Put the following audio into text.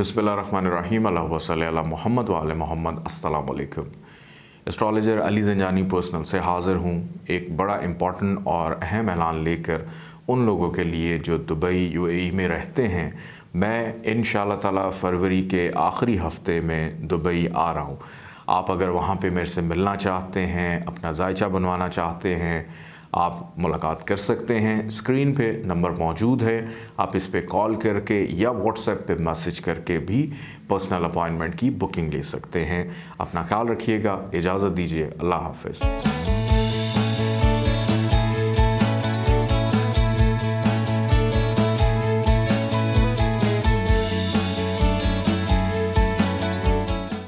अल्लाह मोहम्मद वाल मोहम्मद अस्सलाम astrologer Ali Zanjani personal से हाज़िर हूँ एक बड़ा इंपॉर्टेंट और अहम ऐलान लेकर उन लोगों के लिए जो दुबई यूएई में रहते हैं। मैं इन ताला फरवरी के आखिरी हफ़्ते में दुबई आ रहा हूँ। आप अगर वहाँ पे मेरे से मिलना चाहते हैं, अपना जायचा बनवाना चाहते हैं आप मुलाकात कर सकते हैं। स्क्रीन पे नंबर मौजूद है। आप इस पर कॉल करके या व्हाट्सएप पे मैसेज करके भी पर्सनल अपॉइंटमेंट की बुकिंग ले सकते हैं। अपना ख्याल रखिएगा। इजाज़त दीजिए। अल्लाह हाफिज़।